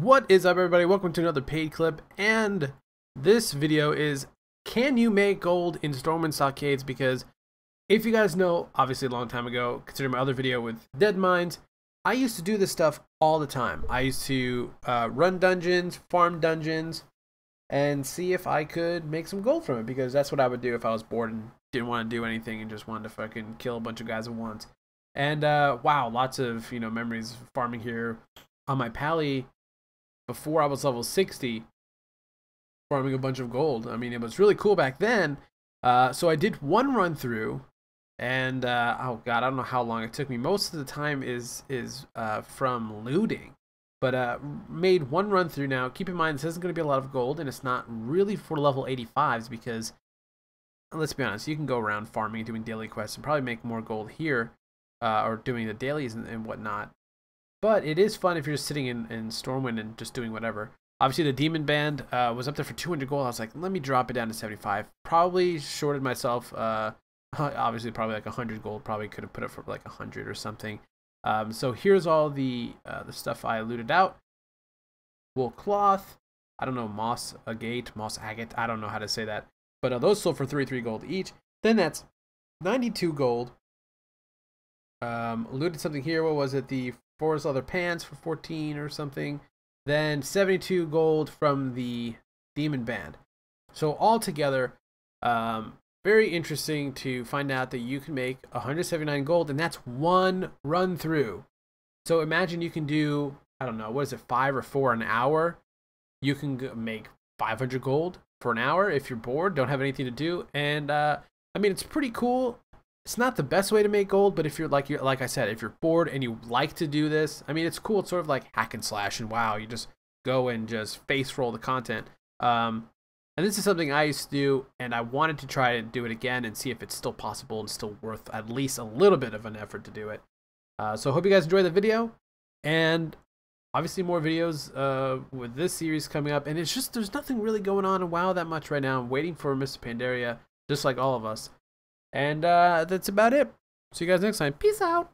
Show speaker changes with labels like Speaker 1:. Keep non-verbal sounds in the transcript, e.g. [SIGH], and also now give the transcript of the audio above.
Speaker 1: What is up everybody? Welcome to another Paiid clip and this video is can you make gold in Stormwind Stockades because if you guys know, obviously a long time ago, consider my other video with Deadmines, I used to do this stuff all the time. I used to uh, run dungeons, farm dungeons, and see if I could make some gold from it because that's what I would do if I was bored and didn't want to do anything and just wanted to fucking kill a bunch of guys at once. And uh, wow, lots of you know memories farming here on my pally before I was level 60 farming a bunch of gold. I mean, it was really cool back then. Uh, so I did one run through and uh, oh god, I don't know how long it took me. Most of the time is is uh, from looting, but uh, made one run through now. Keep in mind this isn't going to be a lot of gold, and it's not really for level 85s because let's be honest, you can go around farming and doing daily quests and probably make more gold here, uh, or doing the dailies and, and whatnot. But it is fun if you're just sitting in, in Stormwind and just doing whatever. Obviously, the Demon Band uh, was up there for 200 gold. I was like, let me drop it down to 75. Probably shorted myself. Uh, [LAUGHS] obviously, probably like 100 gold. Probably could have put it for like 100 or something. Um, so here's all the uh, the stuff I looted out. Wool cloth. I don't know moss agate, moss agate. I don't know how to say that. But uh, those sold for 33 gold each. Then that's 92 gold. Um, looted something here. What was it? The forest leather pants for 14 or something. Then 72 gold from the demon band. So altogether, um, very interesting to find out that you can make 179 gold, and that's one run through. So imagine you can do, I don't know, what is it, five or four an hour? You can make 500 gold for an hour if you're bored, don't have anything to do. And uh, I mean, it's pretty cool. It's not the best way to make gold, but if you're like you're like I said, if you're bored and you like to do this, I mean, it's cool. It's sort of like hack and slash, and wow, you just go and just face roll the content. Um, and this is something I used to do, and I wanted to try to do it again and see if it's still possible and still worth at least a little bit of an effort to do it. Uh, so I hope you guys enjoy the video, and obviously more videos uh, with this series coming up. And it's just, there's nothing really going on in WoW that much right now. I'm waiting for Mists of Pandaria, just like all of us. And uh, that's about it. See you guys next time. Peace out.